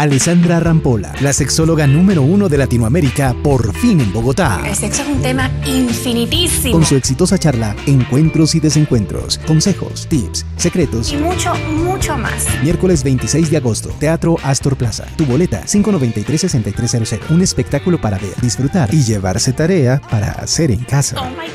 Alessandra Rampola, la sexóloga número uno de Latinoamérica, por fin en Bogotá. El sexo es un tema infinitísimo. Con su exitosa charla Encuentros y Desencuentros, consejos, tips, secretos y mucho, mucho más. Miércoles 26 de agosto, Teatro Astor Plaza. Tu boleta 593-6300. Un espectáculo para ver, disfrutar y llevarse tarea para hacer en casa. Oh my